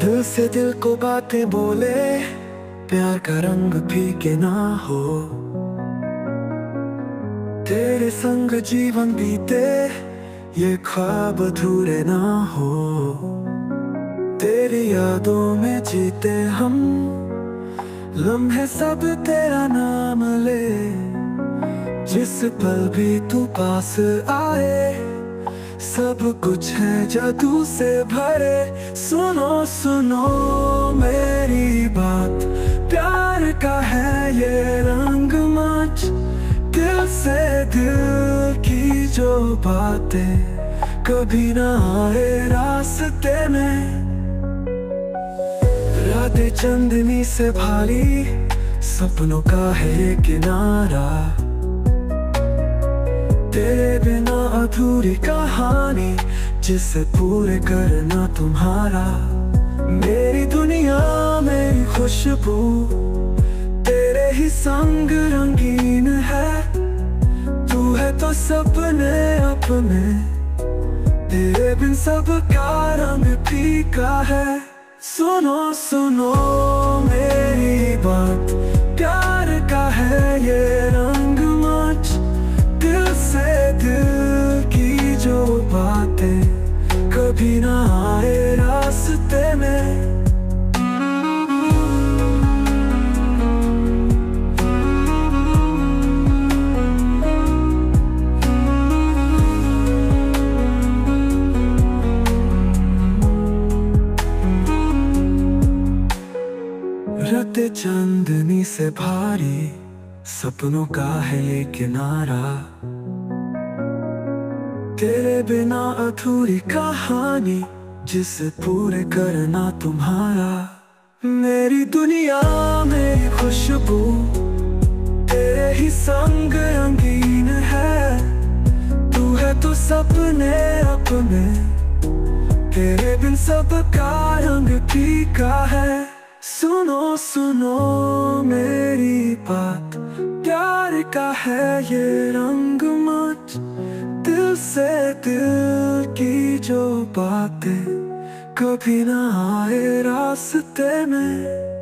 दिल से दिल को बातें बोले, प्यार का रंग फीके ना हो। तेरे संग जीवन बीते, ये ख्वाब अधूरे ना हो। तेरी यादों में जीते हम, लम्हे सब तेरा नाम ले। जिस पल भी तू पास आए सब कुछ है जादू से भरे। सुनो सुनो मेरी बात। प्यार का है ये रंग मंच। दिल से दिल की जो बातें कभी ना आए रास्ते में। रातें चंदनी से भारी, सपनों का है किनारा। अधूरी कहानी जिसे पूरे करना तुम्हारा। मेरी दुनिया मेरी खुशबू, तेरे ही संग रंगीन है। तू है तो सपने अपने, तेरे बिन सब का रंग फीका है। सुनो सुनो मेरी बात, प्यार का है ये। चांदनी से भारी सपनों का है ये किनारा। तेरे बिना अधूरी कहानी जिसे पूरे करना तुम्हारा। मेरी दुनिया मेरी खुशबू तेरे ही संग रंगीन है। तू है तो सपने अपने, तेरे बिन सब का रंग फीका है। सुनो सुनो मेरी बात। प्यार का है ये रंग मच दिल से दिल की जो बातें कभी ना आए रास्ते में।